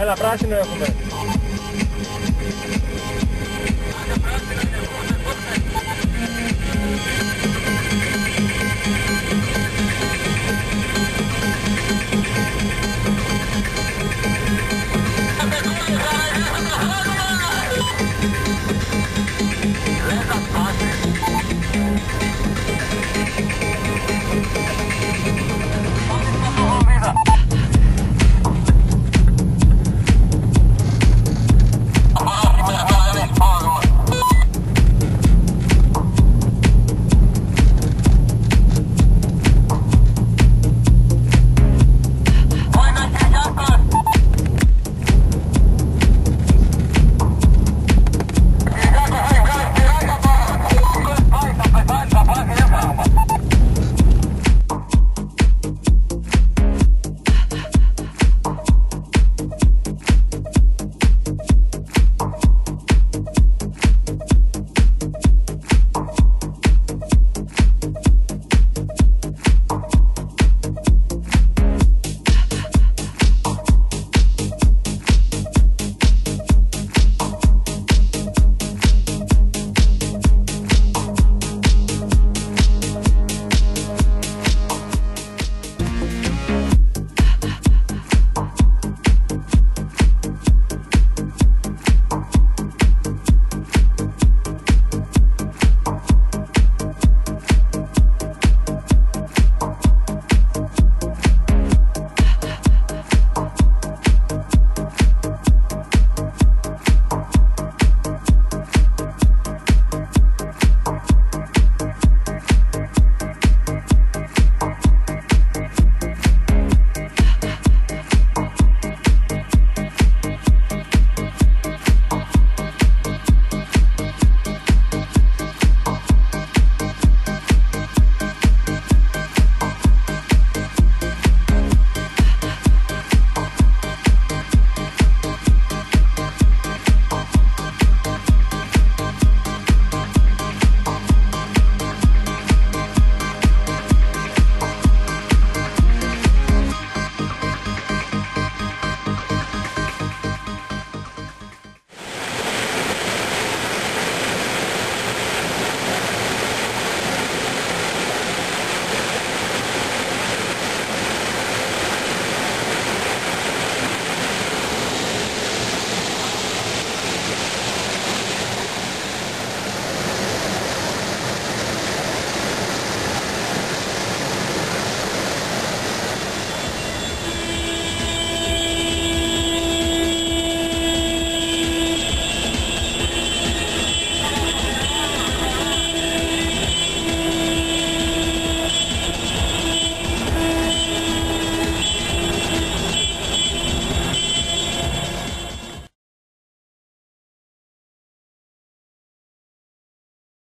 Έλα, πράσινο έχουμε.